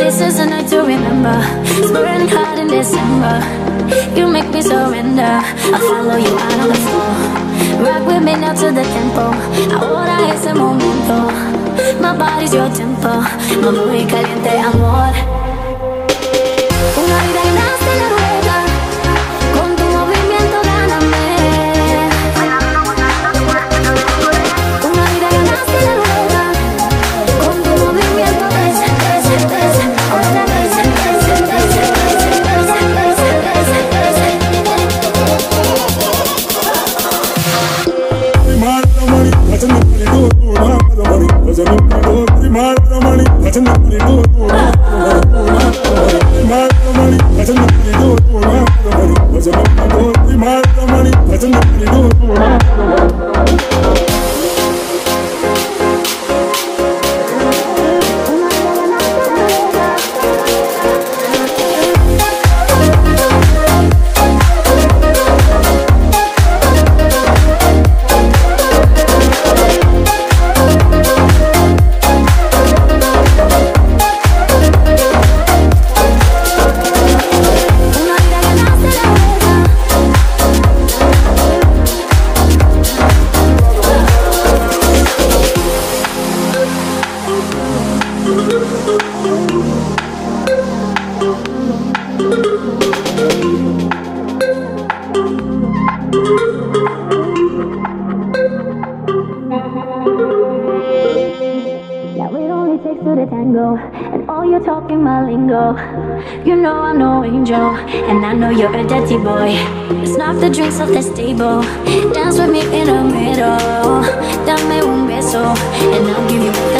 This is a night to remember. It's burning hot in December. You make me surrender. I follow you out on the floor. Rock with me now to the tempo. Ahora es el momento. My body's your tempo. Mamá muy caliente, amor. To tango, and all you're talking my lingo. You know I'm no angel, and I know you're a dirty boy. Let's the drinks off the table, dance with me in the middle. Dame un beso, and I'll give you.